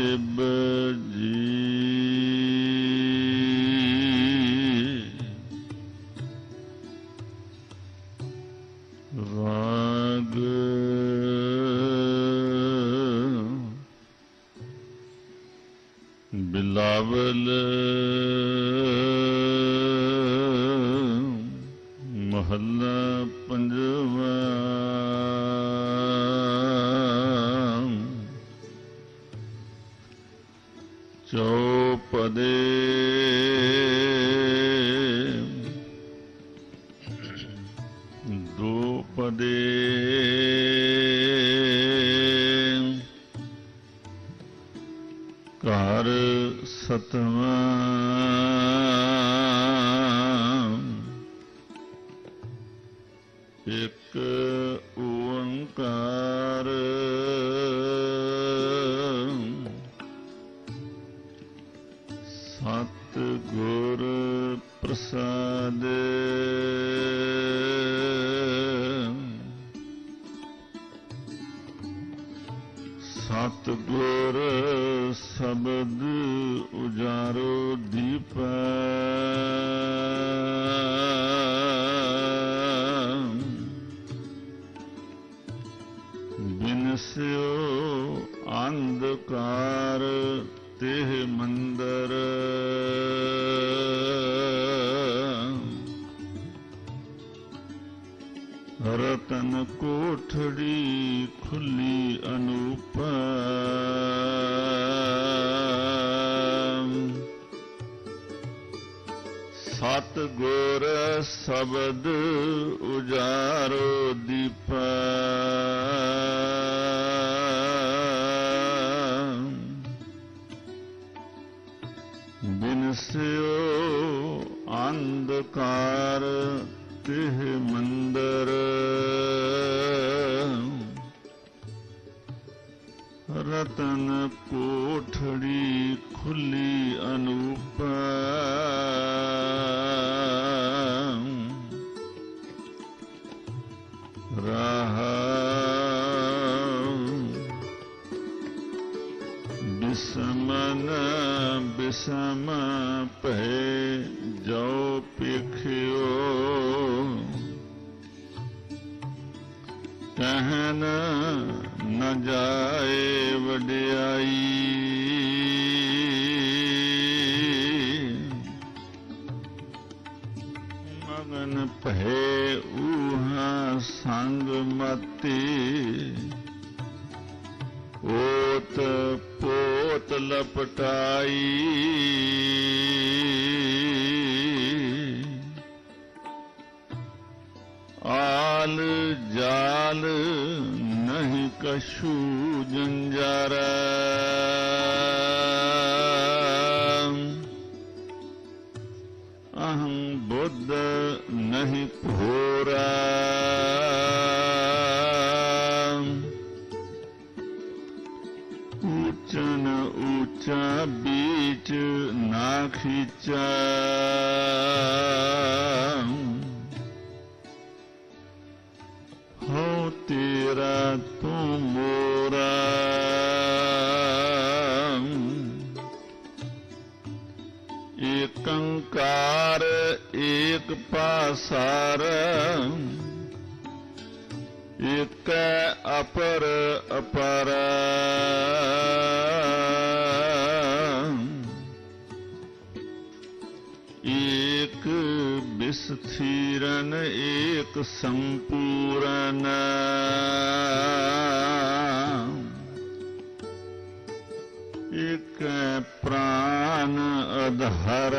ਸਾਹਿਬ ਜੀ ਰਾਗ ਬਿਲਾਵਲ। ਇੱਕ ਓੰਕਾਰ। ਸਤ ਗੁਰ ਪ੍ਰਸਾਦ। ਸਤ ਗੁਰ ਸ਼ਬਦ ਉਜਾਰੋ ਦੀਪ। ਬਿਨਸਿਓ ਅੰਧਕਾਰ ਤੇਹ ਮੰਦਰ। ਰਤਨ ਕੋਠੜੀ ਖੁੱਲੀ ਅਨੂਪ। ਸਤ ਗੁਰ ਸ਼ਬਦ ਉਜਾਰੋ ਦੀਪ। ਬਿਨਸਿਓ ਅੰਧਕਾਰ ਤਿਹ ਮੰਦਰ। ਰਤਨ ਕੋਠੜੀ ਖੁੱਲੀ ਅਨੂਪ ਪਿਖਿਓ ਕਹਿਨ ਨ ਜਾਏ ਵਡਿਆਈ। ਮਗਨ ਭੈ ਊਹਾ ਸੰਗ ਮਤੀ। ਓਤ ਪੋਤ ਲਪਟਾਈ। आल जाल नहीं कशु जंजारा। अहम बुद्ध नहीं घोरा ऊंचन ऊँचा बीच ना खींचा। ਏਕ ਪਾਸਾਰ ਇਕ ਅਪਰ ਅਪਰ ਏਕ ਬਿਸਥੀਰਨ ਏਕ ਸੰਪੂਰਨ ਇਕ ਪ੍ਰਾਨ ਅਧਹਰ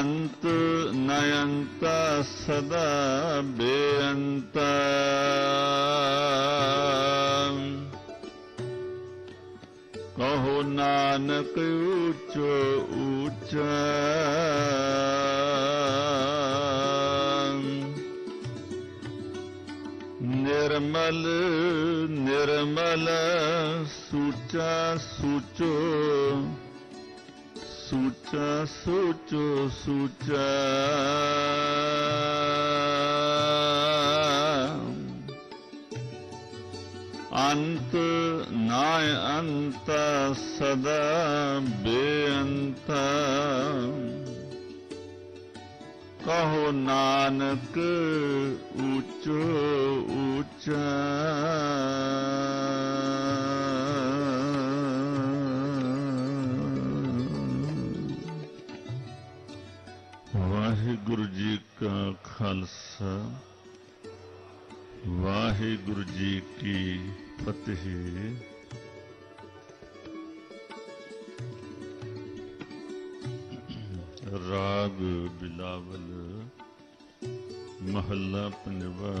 ਅੰਤ ਨਯੰਤ ਸਦਾ ਬੇਅੰਤ ਕਹੋ ਨਾਨਕ ਉਚ ਉੱਚਾ ਨਿਰਮਲ ਨਿਰਮਲ ਸੂਚਾ ਸੂਚੋ ਸੂਚਾ ਸੂਚੋ ਅੰਤ ਨਾ ਅੰਤ ਸਦਾ ਬੇਅੰਤ। ਕਹੋ ਨਾਨਕ ਉੱਚੋ ਉੱਚਾ। ਵਾਹਿਗੁਰੂ ਜੀ ਕਾ ਖਾਲਸਾ, ਵਾਹਿਗੁਰੂ ਜੀ ਕੀ ਫਤਿਹ। ਰਾਗ ਬਿਲਾਵਲ, ਮਹੱਲਾ ਪੰਜਵਾ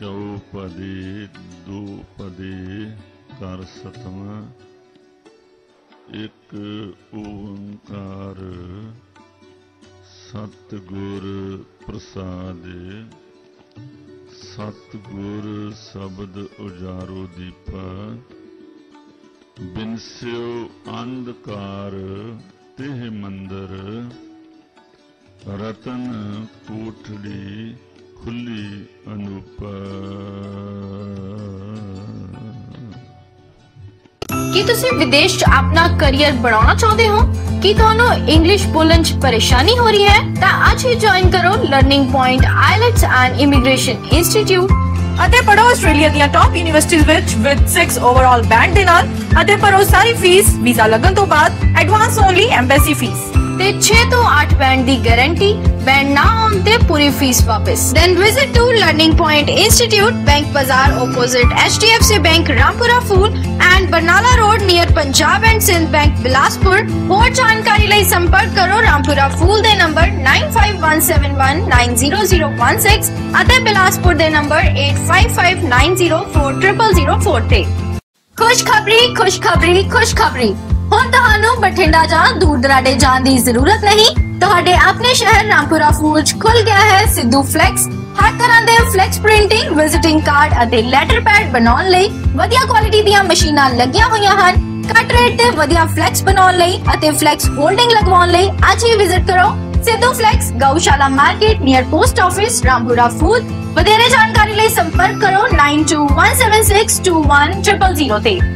ਚੌਪਦੀ ਦੋ ਪਦੀ, ਕਰ ਸਤਵਾਂ। ਇੱਕ ਓੰਕਾਰ ਸਤਿਗੁਰ ਪ੍ਰਸਾਦ ਸਤਿਗੁਰ ਸ਼ਬਦ ਉਜਾਰੋ ਦੀਪਾ ਬਿਨਸਿਓ ਅੰਧਕਾਰ ਤਿਹ ਮੰਦਰ ਰਤਨ ਕੋਠੜੀ ਖੁੱਲੀ ਅਨੂਪ। ਕੀ ਤੁਸੀਂ ਵਿਦੇਸ਼ 'ਚ ਆਪਣਾ ਕੈਰੀਅਰ ਬਣਾਉਣਾ ਚਾਹੁੰਦੇ ਹੋ? ਕੀ ਤੁਹਾਨੂੰ ਇੰਗਲਿਸ਼ ਬੋਲਣ 'ਚ ਪਰੇਸ਼ਾਨੀ ਹੋ ਰਹੀ ਹੈ? ਤਾਂ ਅੱਜ ਹੀ ਜੁਆਇਨ ਕਰੋ learning point IELTS and immigration institute ਅਤੇ ਪੜੋ ਆਸਟ੍ਰੇਲੀਆ ਦੀਆਂ ਟਾਪ ਯੂਨੀਵਰਸਿਟੀਜ਼ ਵਿੱਚ ਵਿਦ 6 ਓਵਰਆਲ ਬੈਂਡ ਦੇ ਨਾਲ ਅਤੇ ਭਰੋ ਸਾਰੀ ਫੀਸ ਵੀਜ਼ਾ ਲੱਗਣ ਤੋਂ ਬਾਅਦ ਐਡਵਾਂਸ ਓਨਲੀ ਐਮਬੈਸੀ ਫੀਸ ਤੇ 6 ਤੋਂ 8 ਬੈਂਡ ਦੀ ਗਾਰੰਟੀ ਬੈਂਡ ਨਾ ਹੋਣ ਤੇ ਪੂਰੀ ਫੀਸ ਵਾਪਸ then visit to learning point institute bank Bazaar opposite HDFC bank Rampura Phul and Barnala road near Punjab and Sind bank Bilaspur ਹੋਰ ਜਾਣਕਾਰੀ ਲਈ ਸੰਪਰਕ ਕਰੋ ਰਾਮਪੁਰਾ ਫੂਲ ਦੇ ਨੰਬਰ 9517190016 ਅਤੇ ਬਿਲਾਸਪੁਰ ਦੇ ਨੰਬਰ 8559040004 ਤੇ ਖੁਸ਼ਖਬਰੀ ਖੁਸ਼ਖਬਰੀ ਖੁਸ਼ਖਬਰੀ ਹੁਣ ਤੁਹਾਨੂੰ ਬਠਿੰਡਾ ਜਾਂ ਦੂਰ ਦਰਾਡੇ ਜਾਣ ਦੀ ਜ਼ਰੂਰਤ ਨਹੀਂ। ਤੁਹਾਡੇ ਆਪਣੇ ਸ਼ਹਿਰ ਰਾਮਪੁਰਾ ਫੂਲ ਖੁੱਲ ਗਿਆ ਹੈ ਸਿੱਧੂ ਫਲੈਕਸ। ਹਰ ਤਰ੍ਹਾਂ ਦੇ ਫਲੈਕਸ ਪ੍ਰਿੰਟਿੰਗ ਵਿਜ਼ਿਟਿੰਗ ਕਾਰਡ ਅਤੇ ਲੈਟਰ ਪੈਡ ਬਣਾਉਣ ਲਈ ਵਧੀਆ ਕੁਆਲਿਟੀ ਦੀਆਂ ਮਸ਼ੀਨਾਂ ਲੱਗੀਆਂ ਹੋਈਆਂ ਹਨ। ਘੱਟ ਰੇਟ ਤੇ ਵਧੀਆ ਫਲੈਕਸ ਬਣਾਉਣ ਲਈ ਅਤੇ ਫਲੈਕਸ ਹੋਲਡਿੰਗ ਲਗਵਾਉਣ ਲਈ ਅੱਜ ਹੀ ਵਿਜ਼ਿਟ ਕਰੋ Sidhu flex Gaushala market near post office Rampura Phul ਵਧੇਰੇ ਜਾਣਕਾਰੀ ਲਈ ਸੰਪਰਕ ਕਰੋ 9217621000 ਤੇ You are